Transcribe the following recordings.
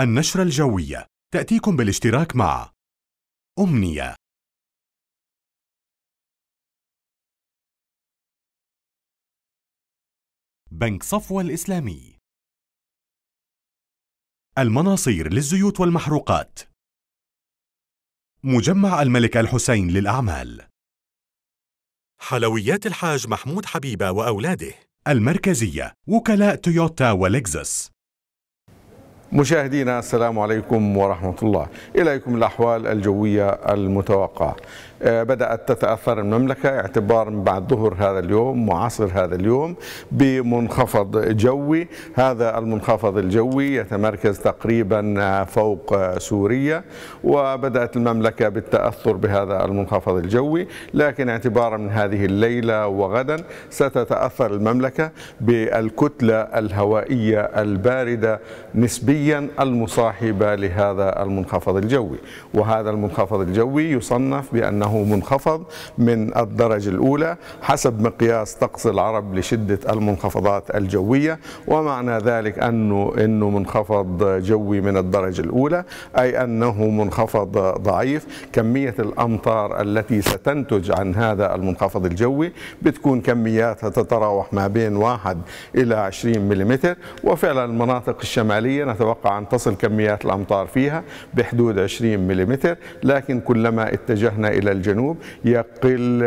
النشرة الجوية. تأتيكم بالاشتراك مع أمنية. بنك صفوة الإسلامي. المناصير للزيوت والمحروقات. مجمع الملك الحسين للأعمال. حلويات الحاج محمود حبيبة وأولاده. المركزية وكلاء تويوتا ولكزس مشاهدينا السلام عليكم ورحمة الله. إليكم الأحوال الجوية المتوقعة. آه، بدأت تتأثر المملكة اعتبار من بعد ظهر هذا اليوم وعصر هذا اليوم بمنخفض جوي. هذا المنخفض الجوي يتمركز تقريبا فوق سوريا وبدأت المملكة بالتأثر بهذا المنخفض الجوي. لكن اعتبارا من هذه الليلة وغدا ستتأثر المملكة بالكتلة الهوائية الباردة نسبيا المصاحبة لهذا المنخفض الجوي. وهذا المنخفض الجوي يصنف بأنه أنه منخفض من الدرجة الأولى حسب مقياس طقس العرب لشدة المنخفضات الجوية ومعنى ذلك أنه, إنه منخفض جوي من الدرجة الأولى أي أنه منخفض ضعيف. كمية الأمطار التي ستنتج عن هذا المنخفض الجوي بتكون كمياتها تتراوح ما بين 1 إلى 20 ملم وفعلا المناطق الشمالية نتوقع أن تصل كميات الأمطار فيها بحدود 20 ملم لكن كلما اتجهنا إلى الجنوب يقل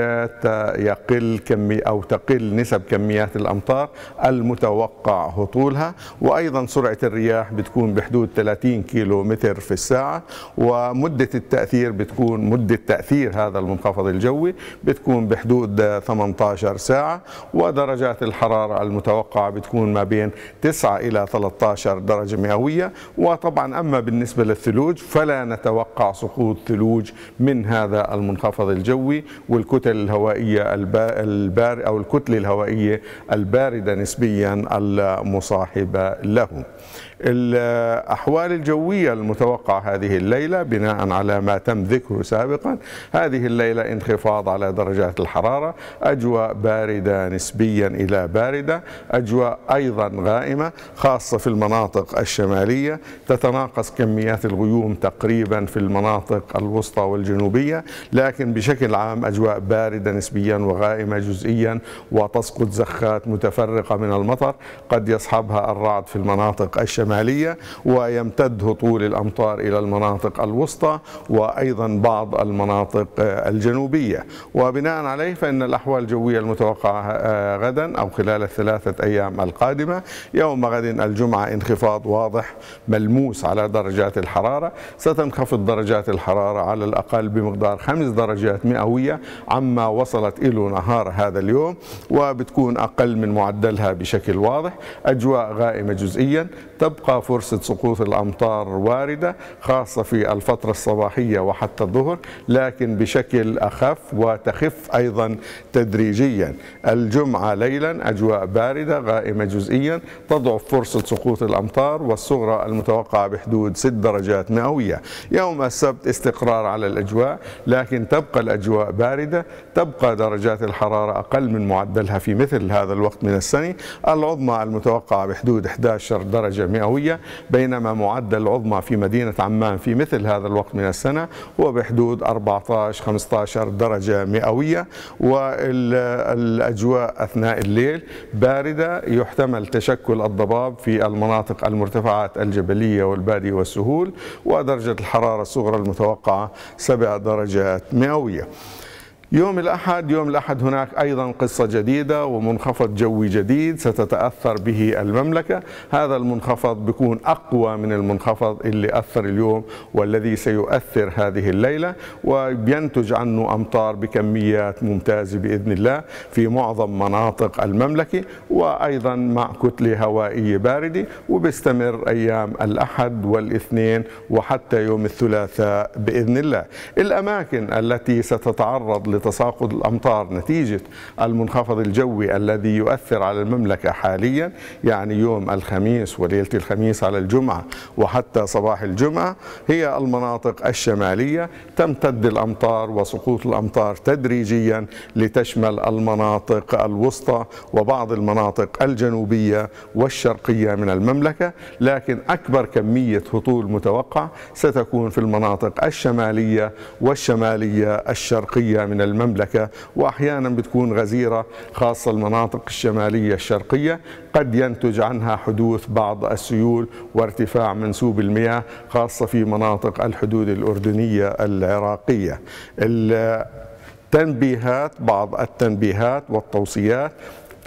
يقل كمي أو تقل نسب كميات الأمطار المتوقع هطولها وأيضا سرعة الرياح بتكون بحدود 30 كيلو متر في الساعة ومدة التأثير بتكون مدة تأثير هذا المنخفض الجوي بتكون بحدود 18 ساعة ودرجات الحرارة المتوقعة بتكون ما بين 9 إلى 13 درجة مئويه وطبعا أما بالنسبة للثلوج فلا نتوقع سقوط ثلوج من هذا المنخفض المنخفض الجوي والكتل الهوائية البار أو الكتلة الهوائية الباردة نسبيا المصاحبة له. الأحوال الجوية المتوقعة هذه الليلة بناء على ما تم ذكره سابقا هذه الليلة انخفاض على درجات الحرارة أجواء باردة نسبيا إلى باردة أجواء أيضا غائمة خاصة في المناطق الشمالية تتناقص كميات الغيوم تقريبا في المناطق الوسطى والجنوبية لكن بشكل عام أجواء باردة نسبيا وغائمة جزئيا وتسقط زخات متفرقة من المطر قد يصحبها الرعد في المناطق الشمالية الشمالية ويمتد هطول الأمطار إلى المناطق الوسطى وأيضا بعض المناطق الجنوبية. وبناء عليه فإن الأحوال الجوية المتوقعة آه، غدا أو خلال الثلاثة أيام القادمة يوم غد الجمعة انخفاض واضح ملموس على درجات الحرارة. ستنخفض درجات الحرارة على الأقل بمقدار خمس درجات مئوية عما وصلت إلى نهار هذا اليوم وبتكون أقل من معدلها بشكل واضح. أجواء غائمة جزئيا. تبقى فرصة سقوط الأمطار واردة خاصة في الفترة الصباحية وحتى الظهر لكن بشكل أخف وتخف أيضا تدريجيا. الجمعة ليلا أجواء باردة غائمة جزئيا تضعف فرصة سقوط الأمطار والصغرى المتوقعة بحدود 6 درجات مئوية. يوم السبت استقرار على الأجواء لكن تبقى الأجواء باردة تبقى درجات الحرارة أقل من معدلها في مثل هذا الوقت من السنة. العظمى المتوقعة بحدود 11 درجة مئوية بينما معدل العظمى في مدينة عمان في مثل هذا الوقت من السنة هو بحدود 14-15 درجة مئوية والأجواء أثناء الليل باردة يحتمل تشكل الضباب في المناطق المرتفعات الجبلية والبادية والسهول ودرجة الحرارة الصغرى المتوقعة 7 درجات مئوية. يوم الأحد يوم الأحد هناك أيضا قصة جديدة ومنخفض جوي جديد ستتأثر به المملكة. هذا المنخفض بيكون أقوى من المنخفض اللي أثر اليوم والذي سيؤثر هذه الليلة وبينتج عنه أمطار بكميات ممتازة بإذن الله في معظم مناطق المملكة وأيضا مع كتلة هوائية باردة وبيستمر أيام الأحد والاثنين وحتى يوم الثلاثاء بإذن الله. الأماكن التي ستتعرض وتساقط الأمطار نتيجة المنخفض الجوي الذي يؤثر على المملكة حاليا يعني يوم الخميس وليلة الخميس على الجمعة وحتى صباح الجمعة هي المناطق الشمالية تمتد الأمطار وسقوط الأمطار تدريجيا لتشمل المناطق الوسطى وبعض المناطق الجنوبية والشرقية من المملكة لكن أكبر كمية هطول متوقع ستكون في المناطق الشمالية والشمالية الشرقية من المملكة وأحيانا بتكون غزيرة خاصة المناطق الشمالية الشرقية. قد ينتج عنها حدوث بعض السيول وارتفاع منسوب المياه خاصة في مناطق الحدود الأردنية العراقية. التنبيهات بعض التنبيهات والتوصيات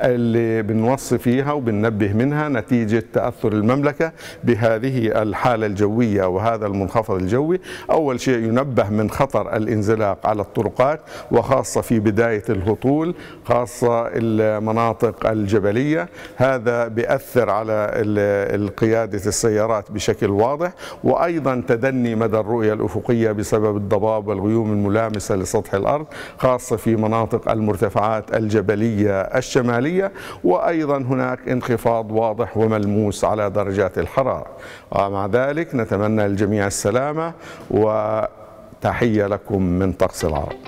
اللي بنوصي فيها وبننبه منها نتيجة تأثر المملكة بهذه الحالة الجوية وهذا المنخفض الجوي. أول شيء ينبه من خطر الانزلاق على الطرقات وخاصة في بداية الهطول خاصة المناطق الجبلية. هذا بيأثر على قيادة السيارات بشكل واضح. وأيضا تدني مدى الرؤية الأفقية بسبب الضباب والغيوم الملامسة لسطح الأرض خاصة في مناطق المرتفعات الجبلية الشمالية. العالية وأيضا هناك انخفاض واضح وملموس على درجات الحرارة. ومع ذلك نتمنى للجميع السلامة وتحية لكم من طقس العرب.